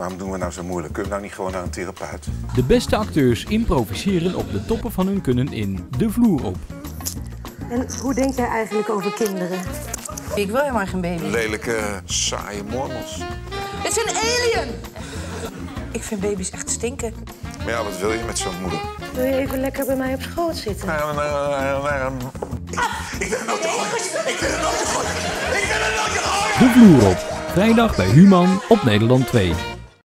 Waarom doen we nou zo moeilijk? Kunnen we nou niet gewoon naar een therapeut? De beste acteurs improviseren op de toppen van hun kunnen in De Vloer op. En hoe denk jij eigenlijk over kinderen? Ik wil helemaal geen baby. Lelijke, saaie mormels. Het is een alien! Ik vind baby's echt stinken. Maar ja, wat wil je met zo'n moeder? Wil je even lekker bij mij op schoot zitten? Eh, ik ben nog te. Ik ben nog nooit te. Ik ben nog nooit te. De Vloer op. Vrijdag bij Human op Nederland 2.